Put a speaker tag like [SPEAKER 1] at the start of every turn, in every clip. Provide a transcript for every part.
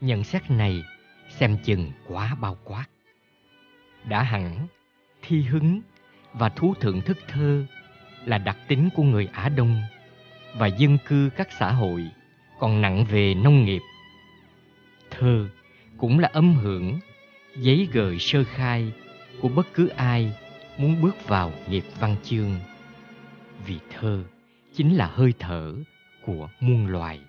[SPEAKER 1] Nhận xét này xem chừng quá bao quát. Đã hẳn, thi hứng và thú thưởng thức thơ là đặc tính của người Á Đông và dân cư các xã hội còn nặng về nông nghiệp. Thơ cũng là âm hưởng, giấy gợi sơ khai của bất cứ ai muốn bước vào nghiệp văn chương. Vì thơ chính là hơi thở của muôn loài.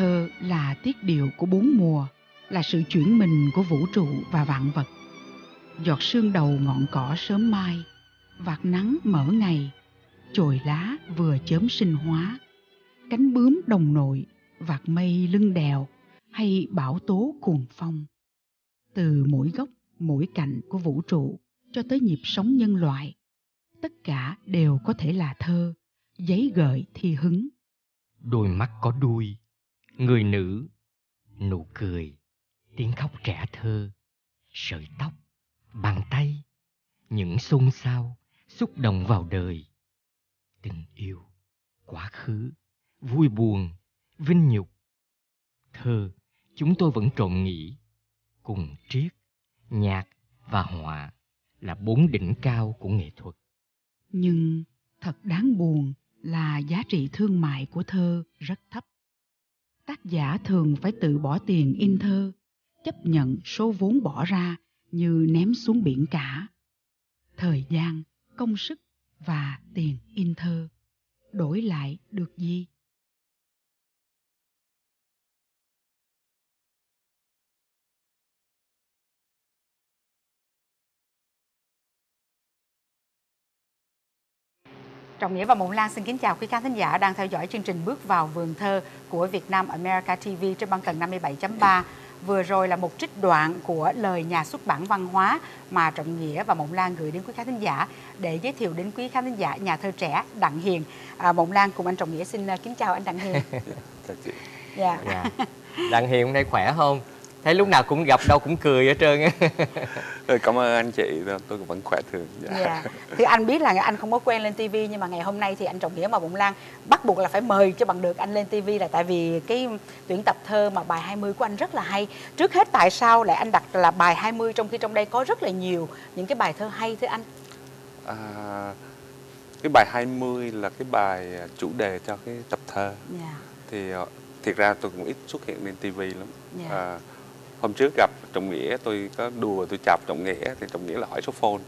[SPEAKER 2] Thơ là tiết điệu của bốn mùa, là sự chuyển mình của vũ trụ và vạn vật. Giọt sương đầu ngọn cỏ sớm mai, vạt nắng mở ngày, chồi lá vừa chớm sinh hóa, cánh bướm đồng nội, vạt mây lưng đèo hay bão tố cuồng phong. Từ mỗi góc, mỗi cạnh của vũ trụ cho tới nhịp sống nhân loại, tất cả đều có thể là thơ, giấy gợi thi hứng.
[SPEAKER 1] Đôi mắt có đuôi, người nữ, nụ cười, tiếng khóc trẻ thơ, sợi tóc, bàn tay, những xôn xao, xúc động vào đời. Tình yêu, quá khứ, vui buồn, vinh nhục. Thơ, chúng tôi vẫn trộn nghĩ, cùng triết, nhạc và họa là bốn đỉnh cao của nghệ thuật.
[SPEAKER 2] Nhưng thật đáng buồn là giá trị thương mại của thơ rất thấp. Tác giả thường phải tự bỏ tiền in thơ, chấp nhận số vốn bỏ ra như ném xuống biển cả. Thời gian, công sức và tiền in thơ đổi lại được gì?
[SPEAKER 3] Trọng Nghĩa và Mộng Lan xin kính chào quý khán thính giả đang theo dõi chương trình Bước vào vườn thơ của Việt Nam America TV trên băng tần 57.3. Vừa rồi là một trích đoạn của lời nhà xuất bản văn hóa mà Trọng Nghĩa và Mộng Lan gửi đến quý khán thính giả để giới thiệu đến quý khán thính giả nhà thơ trẻ Đặng Hiền. À, Mộng Lan cùng anh Trọng Nghĩa xin kính chào anh Đặng Hiền. Dạ.
[SPEAKER 1] Dạ. Đặng Hiền hôm nay khỏe không? Thấy lúc nào cũng gặp đâu cũng cười hết trơn á.
[SPEAKER 4] Cảm ơn anh chị, tôi cũng vẫn khỏe thường. Dạ.
[SPEAKER 3] Dạ. Thì anh biết là anh không có quen lên TV nhưng mà ngày hôm nay thì anh Trọng Nghĩa và Bụng Lan bắt buộc là phải mời cho bằng được anh lên TV là tại vì cái tuyển tập thơ mà bài 20 của anh rất là hay. Trước hết tại sao lại anh đặt là bài 20 trong khi trong đây có rất là nhiều những cái bài thơ hay thưa anh?
[SPEAKER 4] À, cái bài 20 là cái bài chủ đề cho cái tập thơ.
[SPEAKER 3] Dạ.
[SPEAKER 4] Thì ờ, thiệt ra tôi cũng ít xuất hiện lên TV lắm.
[SPEAKER 3] Dạ.
[SPEAKER 4] À, hôm trước gặp Trọng Nghĩa tôi có đùa tôi chọc Trọng Nghĩa thì Trọng Nghĩa là hỏi số phone.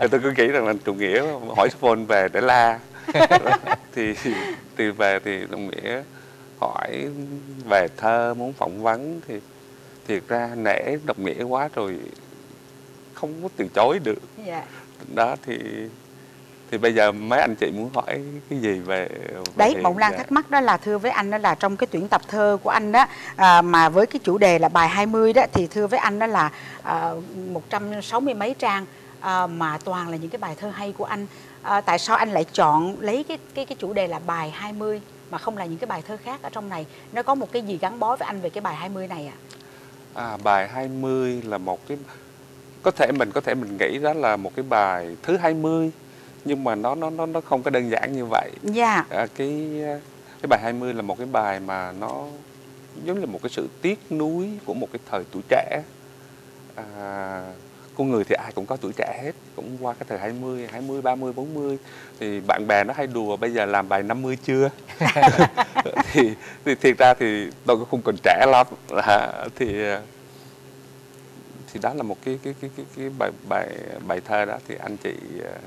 [SPEAKER 4] Tôi cứ nghĩ rằng là Trọng Nghĩa hỏi số phone về để la. thì thì về thì Trọng Nghĩa hỏi về thơ muốn phỏng vấn thì thiệt ra nể Trọng Nghĩa quá rồi không có từ chối được
[SPEAKER 3] Dạ.
[SPEAKER 4] đó thì thì bây giờ mấy anh chị muốn hỏi cái gì về, về
[SPEAKER 3] Đấy? Mộng Lan
[SPEAKER 4] Dạ.
[SPEAKER 3] thắc mắc đó là thưa với anh đó là trong cái tuyển tập thơ của anh đó à, mà với cái chủ đề là bài 20 đó thì thưa với anh đó là à, 160 mấy trang à, mà toàn là những cái bài thơ hay của anh. À, tại sao anh lại chọn lấy cái cái cái chủ đề là bài 20 mà không là những cái bài thơ khác ở trong này? Nó có một cái gì gắn bó với anh về cái bài 20 này ạ?
[SPEAKER 4] À, bài 20 là một cái có thể mình có thể mình nghĩ đó là một cái bài thứ 20 nhưng mà nó nó nó nó không có đơn giản như vậy.
[SPEAKER 3] Dạ.
[SPEAKER 4] À, cái cái bài 20 là một cái bài mà nó giống như một cái sự tiếc nuối của một cái thời tuổi trẻ. À, con người thì ai cũng có tuổi trẻ hết, cũng qua cái thời 20, 20, 30, 40 thì bạn bè nó hay đùa bây giờ làm bài 50 chưa? thì, thì thiệt ra thì tôi cũng không còn trẻ lắm là thì thì đó là một cái cái cái cái, cái bài bài bài thơ đó thì anh chị à,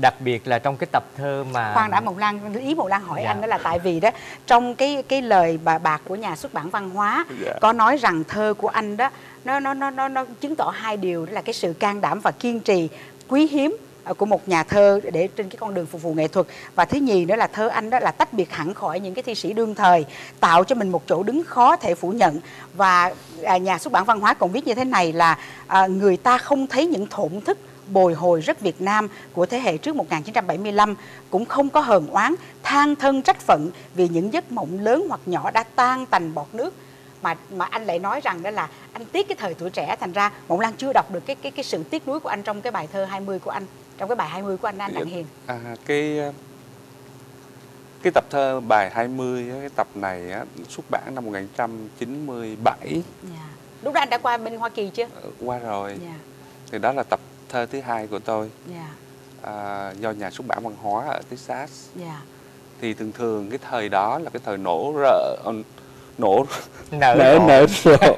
[SPEAKER 1] Đặc biệt là trong cái tập thơ mà
[SPEAKER 3] khoan đã Mộng Lan ý Mộng Lan hỏi
[SPEAKER 1] Dạ.
[SPEAKER 3] anh đó là tại vì đó trong cái cái lời bà bạc của nhà xuất bản văn hóa
[SPEAKER 4] Dạ.
[SPEAKER 3] có nói rằng thơ của anh đó nó nó nó nó, nó chứng tỏ hai điều đó là cái sự can đảm và kiên trì quý hiếm ờ, của một nhà thơ để trên cái con đường phục vụ nghệ thuật và thứ nhì nữa là thơ anh đó là tách biệt hẳn khỏi những cái thi sĩ đương thời tạo cho mình một chỗ đứng khó thể phủ nhận và à, nhà xuất bản văn hóa còn viết như thế này là à, người ta không thấy những thổn thức bồi hồi rất Việt Nam của thế hệ trước 1975 cũng không có hờn oán than thân trách phận vì những giấc mộng lớn hoặc nhỏ đã tan tành bọt nước. Mà mà anh lại nói rằng đó là anh tiếc cái thời tuổi trẻ thành ra Mộng Lan chưa đọc được cái cái cái sự tiếc nuối của anh trong cái bài thơ 20 của anh trong cái bài 20 của anh anh Đặng Hiền.
[SPEAKER 4] À, cái cái tập thơ bài 20 á, cái tập này á, xuất bản năm 1997
[SPEAKER 3] dạ. lúc đó anh đã qua bên Hoa Kỳ chưa?
[SPEAKER 4] Ờ, qua rồi.
[SPEAKER 3] Dạ.
[SPEAKER 4] Thì đó là tập thơ thứ hai của tôi.
[SPEAKER 3] Dạ.
[SPEAKER 4] À, do nhà xuất bản văn hóa ở Texas.
[SPEAKER 3] Dạ.
[SPEAKER 4] Thì thường thường cái thời đó là cái thời nổ rợ ờ, nổ
[SPEAKER 1] nở
[SPEAKER 4] nở nở rộ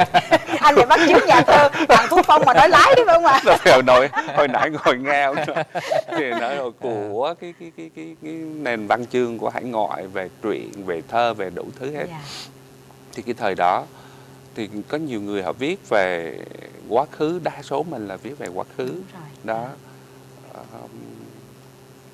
[SPEAKER 3] anh lại bắt chước nhà thơ Đặng Phú Phong mà nói lái đấy phải không ạ?
[SPEAKER 4] Theo nổi hồi nãy ngồi nghe ông nói, thì nói rồi của cái cái cái cái cái nền văn chương của hải ngoại về truyện về thơ về đủ thứ hết.
[SPEAKER 3] Dạ.
[SPEAKER 4] Thì cái thời đó thì có nhiều người họ viết về quá khứ đa số mình là viết về quá khứ. Đó.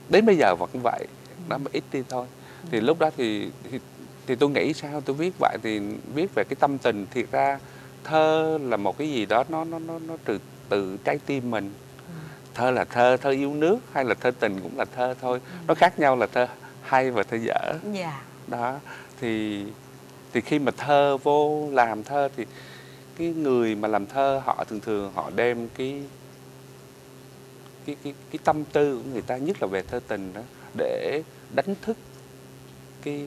[SPEAKER 4] Đến bây giờ vẫn vậy nó mới ít đi thôi. Thì lúc đó thì, thì thì tôi nghĩ sao? Tôi viết vậy thì viết về cái tâm tình thiệt ra thơ là một cái gì đó nó nó nó nó từ từ trái tim mình. Thơ là thơ thơ yêu nước hay là thơ tình cũng là thơ thôi. Nó khác nhau là thơ hay và thơ dở.
[SPEAKER 3] Dạ.
[SPEAKER 4] Đó thì thì khi mà thơ vô làm thơ thì cái người mà làm thơ họ thường thường họ đem cái cái cái cái tâm tư của người ta nhất là về thơ tình đó để đánh thức cái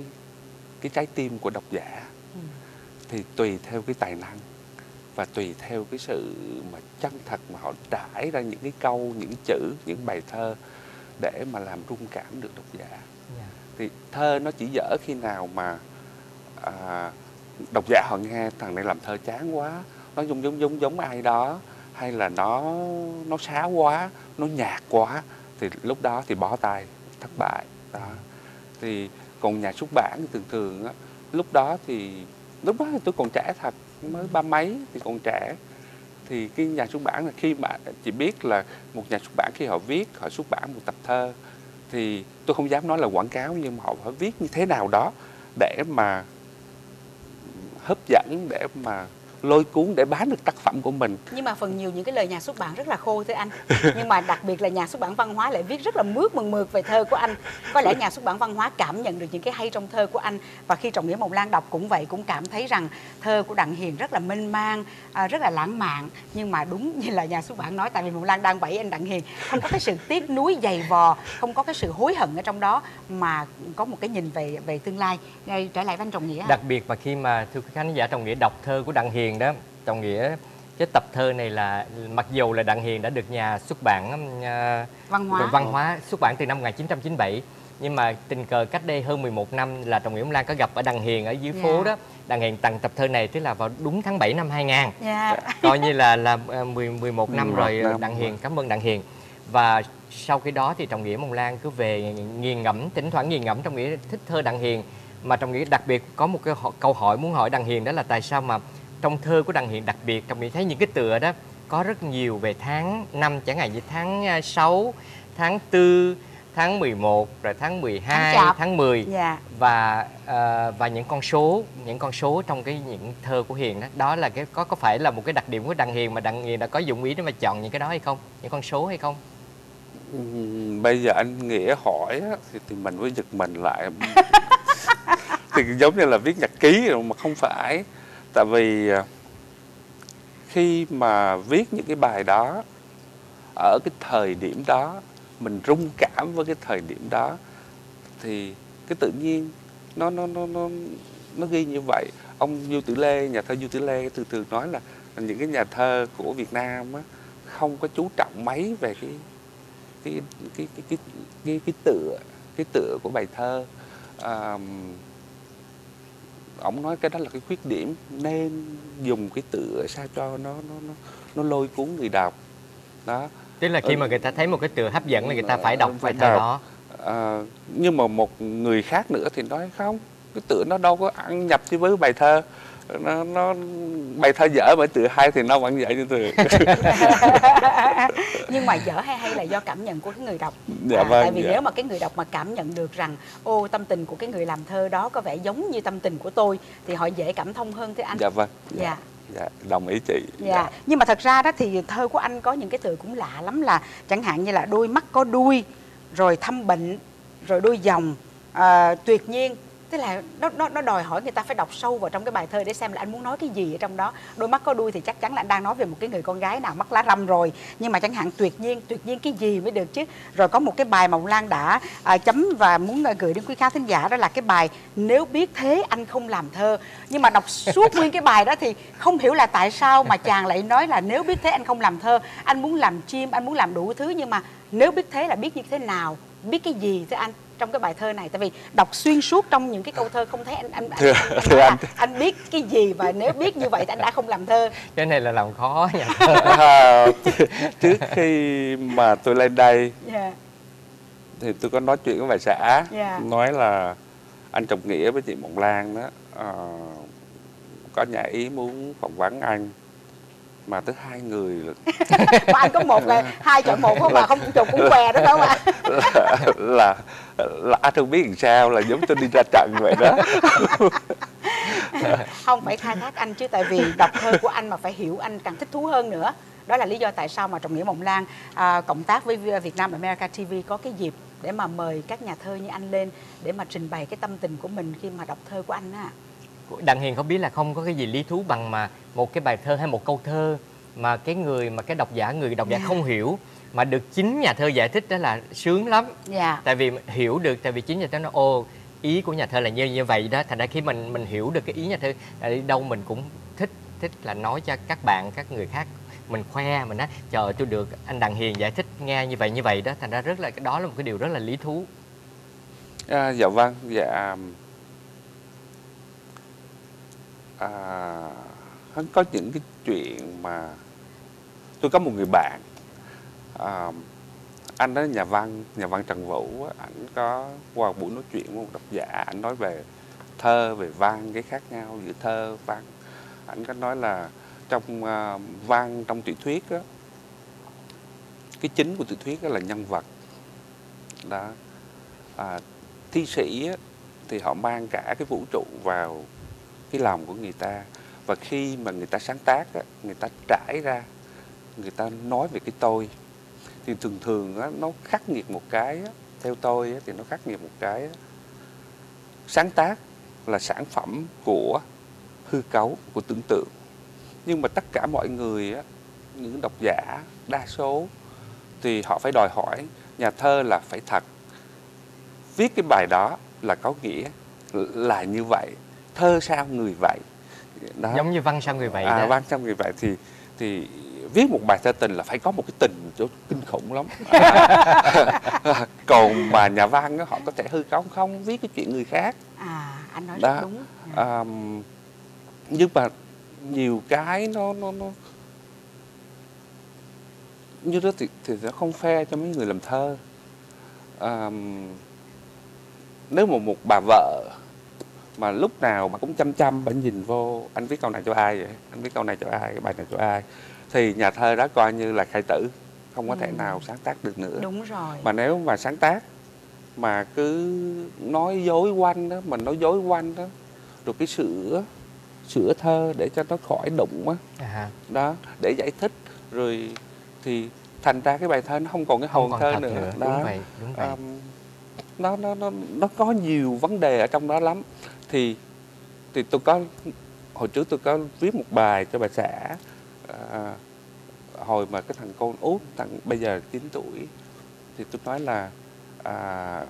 [SPEAKER 4] cái trái tim của độc giả
[SPEAKER 3] Ừ.
[SPEAKER 4] thì tùy theo cái tài năng và tùy theo cái sự mà chân thật mà họ trải ra những cái câu những chữ những bài thơ để mà làm rung cảm được độc giả
[SPEAKER 1] Dạ.
[SPEAKER 4] thì thơ nó chỉ dở khi nào mà à, độc giả họ nghe thằng này làm thơ chán quá. Nó giống giống giống giống ai đó hay là nó nó sáo quá nó nhạt quá thì lúc đó thì bó tay thất bại đó. Thì còn nhà xuất bản thì thường thường á lúc đó thì lúc đó thì tôi còn trẻ thật mới ba mấy thì còn trẻ. Thì cái nhà xuất bản là khi mà chỉ biết là một nhà xuất bản khi họ viết họ xuất bản một tập thơ thì tôi không dám nói là quảng cáo nhưng mà họ phải viết như thế nào đó để mà hấp dẫn để mà lôi cuốn để bán được tác phẩm của mình.
[SPEAKER 3] Nhưng mà phần nhiều những cái lời nhà xuất bản rất là khô thưa anh. Nhưng mà đặc biệt là nhà xuất bản văn hóa lại viết rất là mướt mừng mượt về thơ của anh. Có lẽ nhà xuất bản văn hóa cảm nhận được những cái hay trong thơ của anh. Và khi trọng nghĩa mộng lan đọc cũng vậy cũng cảm thấy rằng thơ của đặng hiền rất là mênh mang à, rất là lãng mạn. Nhưng mà đúng như là nhà xuất bản nói tại vì mộng lan đang bẫy anh đặng hiền không có cái sự tiếc nuối dày vò không có cái sự hối hận ở trong đó mà có một cái nhìn về về tương lai. Đây, trở lại với anh trọng nghĩa
[SPEAKER 1] đặc biệt mà khi mà thưa quý khán giả trọng nghĩa đọc thơ của đặng hiền đó. Trọng nghĩa cái tập thơ này là mặc dù là đặng hiền đã được nhà xuất bản à,
[SPEAKER 3] văn hóa.
[SPEAKER 1] văn hóa xuất bản từ năm 1997 nhưng mà tình cờ cách đây hơn 11 năm là trọng nghĩa Ông Lan có gặp ở đặng hiền ở dưới
[SPEAKER 3] Dạ.
[SPEAKER 1] phố đó. Đặng hiền tặng tập thơ này tức là vào đúng tháng 7 năm 2000
[SPEAKER 3] dạ.
[SPEAKER 1] Coi như là là à, 10 11 năm
[SPEAKER 4] 11
[SPEAKER 1] rồi
[SPEAKER 4] năm.
[SPEAKER 1] đặng hiền cảm ơn đặng hiền. Và sau cái đó thì trọng nghĩa mông lan cứ về nghiền ngẫm thỉnh thoảng nghiền ngẫm trọng nghĩa thích thơ đặng hiền. Mà trọng nghĩa đặc biệt có một cái câu hỏi muốn hỏi đặng hiền đó là tại sao mà trong thơ của đặng hiền đặc biệt trọng nghĩa thấy những cái tựa đó có rất nhiều về tháng năm chẳng hạn như tháng à, 6 tháng 4 tháng 11 rồi tháng 12
[SPEAKER 3] Chạp.
[SPEAKER 1] tháng 10
[SPEAKER 3] dạ.
[SPEAKER 1] Và ờ, và những con số những con số trong cái những thơ của Hiền đó đó là cái có có phải là một cái đặc điểm của Đặng Hiền mà Đặng Hiền đã có dụng ý để mà chọn những cái đó hay không? Những con số hay không?
[SPEAKER 4] Bây giờ anh nghĩa hỏi á, thì, thì mình mới giật mình lại. Thì giống như là viết nhật ký rồi mà không phải tại vì à, khi mà viết những cái bài đó ở cái thời điểm đó mình rung cảm với cái thời điểm đó thì cái tự nhiên nó nó nó nó nó ghi như vậy. Ông Du Tử Lê nhà thơ Du Tử Lê thường thường nói là những cái nhà thơ của Việt Nam á, không có chú trọng mấy về cái cái cái cái cái cái, cái tựa cái tựa của bài thơ. À, ông nói cái đó là cái khuyết điểm nên dùng cái tựa sao cho nó nó nó nó lôi cuốn người đọc. Đó.
[SPEAKER 1] Tức là khi
[SPEAKER 4] Ừ.
[SPEAKER 1] mà người ta thấy một cái tựa hấp dẫn là người ta phải đọc
[SPEAKER 4] Phải đọc.
[SPEAKER 1] đó
[SPEAKER 4] à, nhưng mà một người khác nữa thì nói không cái tựa nó đâu có ăn nhập với bài thơ nó, nó bài thơ dở mà tựa hay thì nó vẫn dở như tựa
[SPEAKER 3] nhưng mà dở hay hay là do cảm nhận của cái người đọc.
[SPEAKER 4] Dạ
[SPEAKER 3] À,
[SPEAKER 4] vâng,
[SPEAKER 3] tại vì
[SPEAKER 4] dạ.
[SPEAKER 3] nếu mà cái người đọc mà cảm nhận được rằng ô tâm tình của cái người làm thơ đó có vẻ giống như tâm tình của tôi thì họ dễ cảm thông hơn thưa anh.
[SPEAKER 4] Dạ vâng
[SPEAKER 3] dạ.
[SPEAKER 4] Dạ. Đồng ý chị.
[SPEAKER 3] Dạ. Nhưng mà thật ra đó thì thơ của anh có những cái từ cũng lạ lắm là chẳng hạn như là đôi mắt có đuôi rồi thăm bệnh rồi đôi dòng. À, tuyệt nhiên thế là nó nó nó đòi hỏi người ta phải đọc sâu vào trong cái bài thơ để xem là anh muốn nói cái gì ở trong đó. Đôi mắt có đuôi thì chắc chắn là anh đang nói về một cái người con gái nào mắt lá râm rồi. Nhưng mà chẳng hạn tuyệt nhiên tuyệt nhiên cái gì mới được chứ? Rồi có một cái bài mà ông Lan đã à, chấm và muốn à, gửi đến quý khán thính giả đó là cái bài nếu biết thế anh không làm thơ. Nhưng mà đọc suốt nguyên cái bài đó thì không hiểu là tại sao mà chàng lại nói là nếu biết thế anh không làm thơ. Anh muốn làm chim anh muốn làm đủ thứ nhưng mà nếu biết thế là biết như thế nào? Biết cái gì thế anh? Trong cái bài thơ này tại vì đọc xuyên suốt trong những cái câu thơ không thấy anh anh
[SPEAKER 4] Thưa-
[SPEAKER 3] anh, anh,
[SPEAKER 4] thưa anh.
[SPEAKER 3] anh biết cái gì và nếu biết như vậy thì anh đã không làm thơ
[SPEAKER 1] cái này là làm khó nhà thơ
[SPEAKER 4] À, trước khi mà tôi lên đây
[SPEAKER 3] yeah.
[SPEAKER 4] thì tôi có nói chuyện với bà xã
[SPEAKER 3] Dạ.
[SPEAKER 4] nói là anh trọng nghĩa với chị mộng lan đó ờ, có nhà ý muốn phỏng vấn anh mà tới hai người
[SPEAKER 3] mà anh có một là hai chọn một không? Mà không chụp cũng què đó không ạ?
[SPEAKER 4] Là là, là anh không biết làm sao là giống tôi đi ra trận vậy đó.
[SPEAKER 3] Không phải khai thác anh chứ tại vì đọc thơ của anh mà phải hiểu anh càng thích thú hơn nữa. Đó là lý do tại sao mà trọng nghĩa mộng lan à, cộng tác với Việt Nam America TV có cái dịp để mà mời các nhà thơ như anh lên để mà trình bày cái tâm tình của mình khi mà đọc thơ của anh á
[SPEAKER 1] đặng hiền không biết là không có cái gì lý thú bằng mà một cái bài thơ hay một câu thơ mà cái người mà cái độc giả người độc giả
[SPEAKER 3] Dạ.
[SPEAKER 1] không hiểu mà được chính nhà thơ giải thích đó là sướng lắm.
[SPEAKER 3] Dạ.
[SPEAKER 1] Tại vì hiểu được tại vì chính nhà thơ nó ô ý của nhà thơ là như như vậy đó. Thành ra khi mình mình hiểu được cái ý nhà thơ đi đâu mình cũng thích thích là nói cho các bạn các người khác mình khoe mình nói ơi, tôi được anh đặng hiền giải thích nghe như vậy như vậy đó. Thành ra rất là cái đó là một cái điều rất là lý thú.
[SPEAKER 4] À, dạ vâng dạ à, hắn có những cái chuyện mà tôi có một người bạn à, anh đó là nhà văn nhà văn Trần Vũ ảnh có qua buổi nói chuyện với một độc giả ảnh nói về thơ về văn cái khác nhau giữa thơ văn. Ảnh có nói là trong uh, văn trong tiểu thuyết đó cái chính của tiểu thuyết đó là nhân vật. Đó. À, thi sĩ á, thì họ mang cả cái vũ trụ vào cái lòng của người ta. Và khi mà người ta sáng tác á, người ta trải ra người ta nói về cái tôi thì thường thường á, nó khắc nghiệt một cái á, theo tôi á, thì nó khắc nghiệt một cái á. sáng tác là sản phẩm của hư cấu của tưởng tượng. Nhưng mà tất cả mọi người á, những độc giả đa số thì họ phải đòi hỏi nhà thơ là phải thật. Viết cái bài đó là có nghĩa là như vậy thơ sao người vậy? Đó.
[SPEAKER 1] Giống như văn sao người vậy
[SPEAKER 4] à,
[SPEAKER 1] đó.
[SPEAKER 4] văn sao người vậy thì thì viết một bài thơ tình là phải có một cái tình chỗ kinh khủng lắm. Còn mà nhà văn họ có thể hư cấu không viết cái chuyện người khác.
[SPEAKER 3] À anh nói
[SPEAKER 4] Đó.
[SPEAKER 3] rất đúng.
[SPEAKER 4] À, nhưng mà nhiều cái nó nó nó như đó thì, thì nó không fair cho mấy người làm thơ. À, nếu mà một bà vợ mà lúc nào mà cũng chăm chăm bà nhìn vô anh viết câu này cho ai vậy? Anh viết câu này cho ai? Cái bài này cho ai? Thì nhà thơ đó coi như là khai tử không có thể
[SPEAKER 3] Ừ.
[SPEAKER 4] nào sáng tác được nữa.
[SPEAKER 3] Đúng rồi.
[SPEAKER 4] Mà nếu mà sáng tác mà cứ nói dối quanh đó mà nói dối quanh đó rồi cái sửa sửa thơ để cho nó khỏi đụng á.
[SPEAKER 1] À,
[SPEAKER 4] đó để giải thích. Rồi thì thành ra cái bài thơ nó không còn cái hồn
[SPEAKER 1] còn
[SPEAKER 4] thơ nữa,
[SPEAKER 1] nữa.
[SPEAKER 4] Đó.
[SPEAKER 1] Đúng vậy đúng vậy.
[SPEAKER 4] Um, nó nó nó nó có nhiều vấn đề ở trong đó lắm thì thì tôi có hồi trước tôi có viết một bài cho bà xã à, hồi mà cái thằng con út thằng bây giờ 9 tuổi thì tôi nói là à,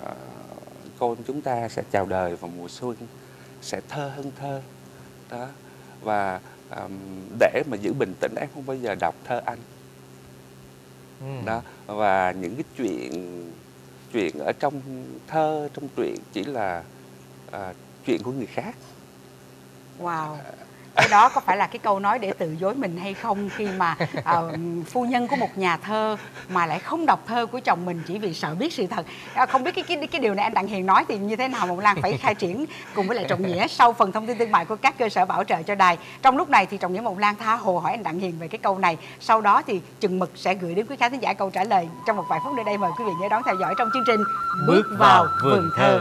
[SPEAKER 4] con chúng ta sẽ chào đời vào mùa xuân sẽ thơ hơn thơ đó và um, để mà giữ bình tĩnh em không bao giờ đọc thơ anh
[SPEAKER 1] Ừ.
[SPEAKER 4] đó và những cái chuyện chuyện ở trong thơ trong truyện chỉ là à, chuyện của người khác
[SPEAKER 3] Wow. Cái đó có phải là cái câu nói để tự dối mình hay không khi mà ờ, phu nhân của một nhà thơ mà lại không đọc thơ của chồng mình chỉ vì sợ biết sự thật. À, không biết cái cái cái điều này anh Đặng Hiền nói thì như thế nào Mộng Lan phải khai triển cùng với lại Trọng Nghĩa sau phần thông tin thương mại của các cơ sở bảo trợ cho đài. Trong lúc này thì Trọng Nghĩa Mộng Lan tha hồ hỏi anh Đặng Hiền về cái câu này. Sau đó thì chừng mực sẽ gửi đến quý khán thính giả câu trả lời trong một vài phút nữa đây mời quý vị nhớ đón theo dõi trong chương trình
[SPEAKER 1] Bước vào vườn thơ.